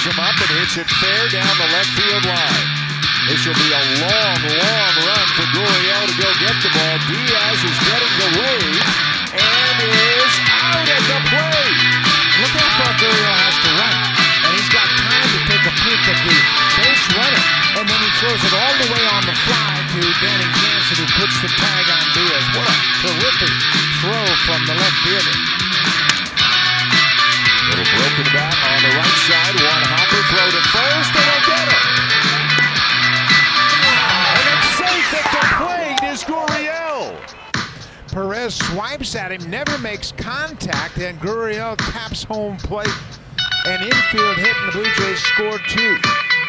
him up and hits it fair down the left field line. This will be a long, long run for Gurriel to go get the ball. Diaz is getting the wave and is out at the plate. Look how far Gurriel has to run. And he's got time to take a peek at the base runner. And then he throws it all the way on the fly to Danny Jansen, who puts the tag on Diaz. What a terrific throw from the left fielder. Perez swipes at him, never makes contact, and Gurriel taps home plate. An infield hit, and the Blue Jays score two.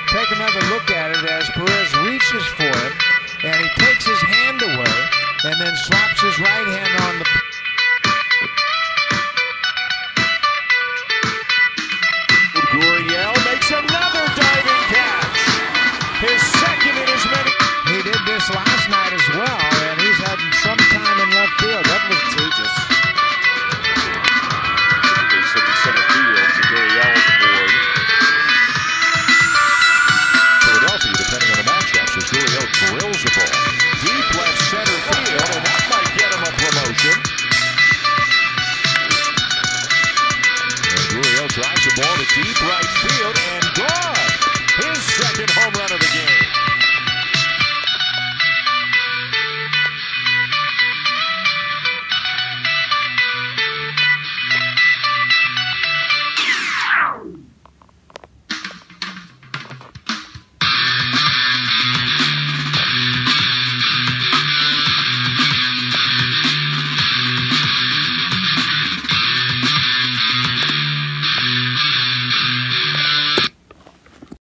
Take another look at it as Perez reaches for him, and he takes his hand away, and then slaps his right hand on the deep right field.